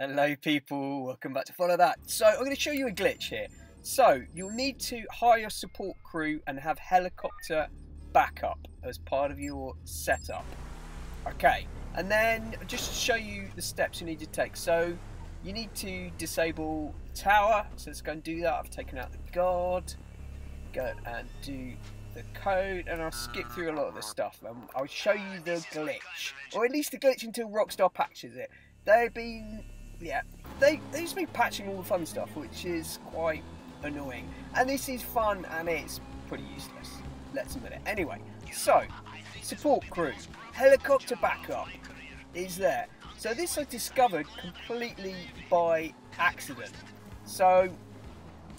Hello people, welcome back to Follow That. So I'm going to show you a glitch here. So you'll need to hire support crew and have helicopter backup as part of your setup. Okay, and then just to show you the steps you need to take. So you need to disable the tower, so let's go and do that. I've taken out the guard, go and do the code, and I'll skip through a lot of the stuff. Um, I'll show you the glitch, or at least the glitch until Rockstar patches it. They've been yeah, they they just been patching all the fun stuff, which is quite annoying. And this is fun, and it's pretty useless. Let's admit it. Anyway, so support crew, helicopter backup is there. So this I discovered completely by accident. So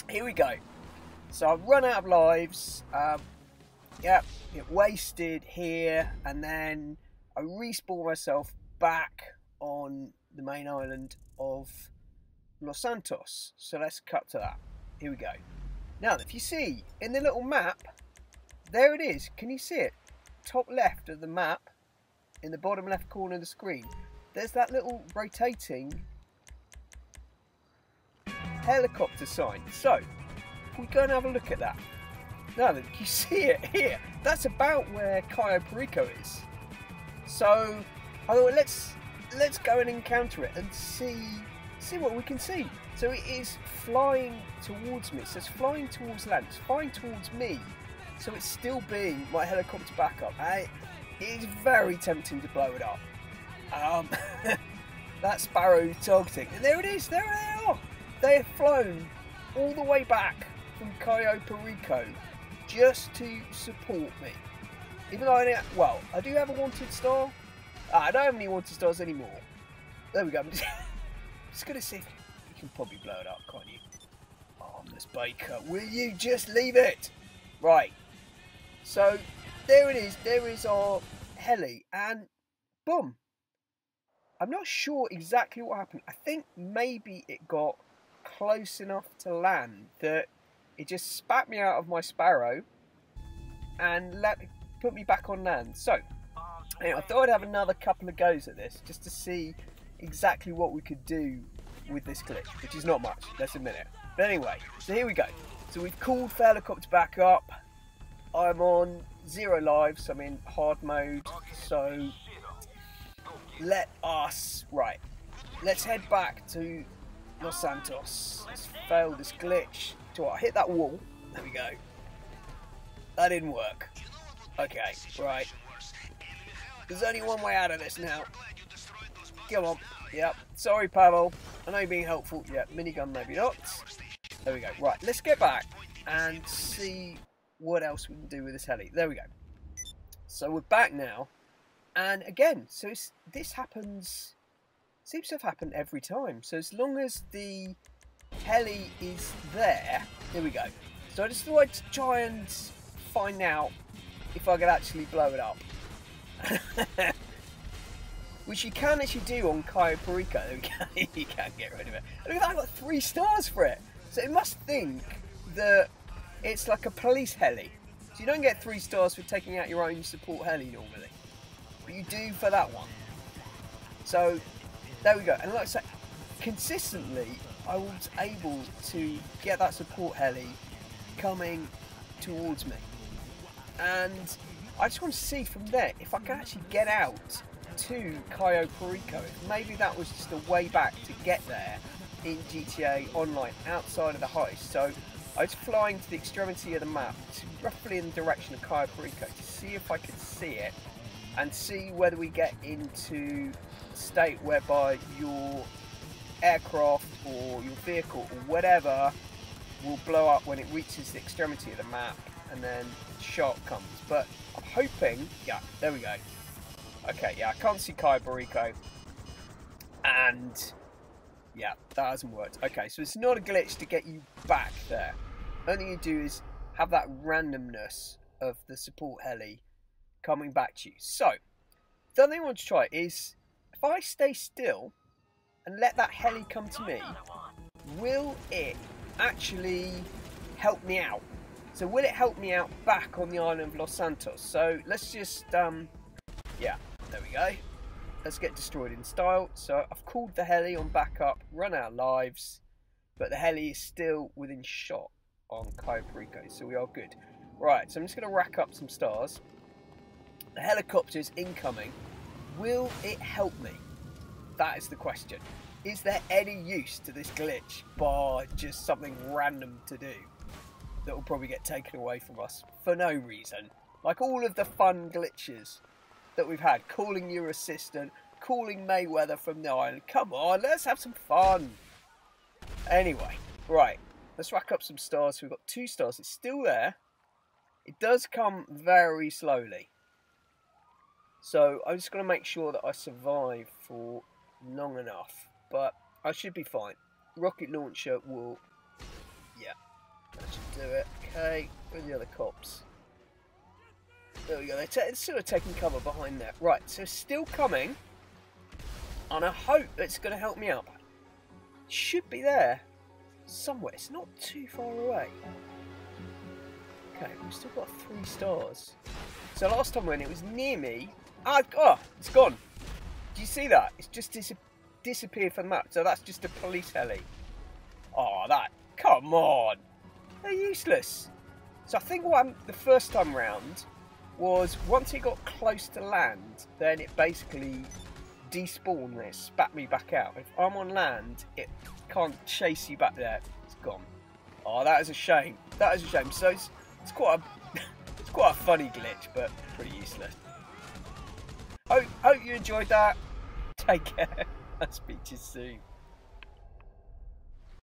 here we go. So I've run out of lives. Um, yeah, it wasted here, and then I respawn myself back on the main island of Los Santos. So let's cut to that. Here we go. Now, if you see in the little map, there it is. Can you see it? Top left of the map, in the bottom left corner of the screen, there's that little rotating helicopter sign. So, we go and have a look at that. Now, you see it here. That's about where Cayo Perico is. So, I thought, let's let's go and encounter it and see see what we can see. So it is flying towards me. So it's flying towards land. It's flying towards me. So it's still being my helicopter backup. I, it is very tempting to blow it up. Um, that sparrow targeting. And there it is. There they are. They have flown all the way back from Cayo Perico just to support me. Even though I, well, I do have a wanted star, Ah, I don't have any water stars anymore. There we go. I'm just, just gonna see if you can probably blow it up, can't you? Armless Baker, will you just leave it? Right. So there it is. There is our heli, and boom. I'm not sure exactly what happened. I think maybe it got close enough to land that it just spat me out of my sparrow and let put me back on land. So Anyway, I thought I'd have another couple of goes at this just to see exactly what we could do with this glitch, which is not much, let's admit it. But anyway, so here we go. So we've called for helicopter back up. I'm on zero lives, I'm in hard mode, so let us, right, let's head back to Los Santos. Let's fail this glitch. So I hit that wall, there we go. That didn't work. Okay, right, there's only one way out of this now. Come on. Yep. Sorry, Pavel. I know you're being helpful. Yeah, minigun maybe not. There we go. Right, let's get back and see what else we can do with this heli. There we go. So we're back now. And again, so this happens, seems to have happened every time. So as long as the heli is there, there we go. So I just thought I'd try and find out if I could actually blow it up. Which you can actually do on Cayo Perico. you can get rid of it. Look at that, I got three stars for it. So it must think that it's like a police heli. So you don't get three stars for taking out your own support heli normally. But you do for that one. So there we go. And like I say, consistently I was able to get that support heli coming towards me. And I just want to see from there if I can actually get out to Cayo Perico. Maybe that was just a way back to get there in GTA Online outside of the heist. So I was flying to the extremity of the map, roughly in the direction of Cayo Perico, to see if I could see it and see whether we get into a state whereby your aircraft or your vehicle or whatever will blow up when it reaches the extremity of the map and then shark comes. But I'm hoping, yeah, there we go. Okay, yeah, I can't see Cayo Perico. And yeah, that hasn't worked. Okay, so it's not a glitch to get you back there. Only you do is have that randomness of the support heli coming back to you. So, the other thing I want to try is if I stay still and let that heli come to me, will it actually help me out? So will it help me out back on the island of Los Santos? So let's just, um, yeah, there we go. let's get destroyed in style. So I've called the heli on backup, run our lives, but the heli is still within shot on Cayo so we are good. Right, so I'm just going to rack up some stars. The helicopter is incoming. Will it help me? That is the question. Is there any use to this glitch bar just something random to do that will probably get taken away from us for no reason? Like all of the fun glitches that we've had, calling your assistant, calling Mayweather from the island. Come on, let's have some fun. Anyway, right, let's rack up some stars. We've got two stars. It's still there. It does come very slowly. So I'm just going to make sure that I survive for long enough. But I should be fine. Rocket launcher will... Yeah, do it. Okay, where are the other cops? There we go. They're sort of taking cover behind there. Right, so still coming. And I hope it's going to help me out. Should be there somewhere. It's not too far away. Okay, we've still got three stars. So last time when it was near me. Ah, oh, it's gone. Do you see that? It's just dis disappeared from the map. So that's just a police heli. Oh, that. Come on. They're useless. So I think I'm, the first time round was once it got close to land, then it basically despawned and spat me back out. If I'm on land, it can't chase you back there. It's gone. Oh, that is a shame. That is a shame. So it's, it's quite a it's quite a funny glitch, but pretty useless. Hope, hope you enjoyed that. Take care. I'll speak to you soon.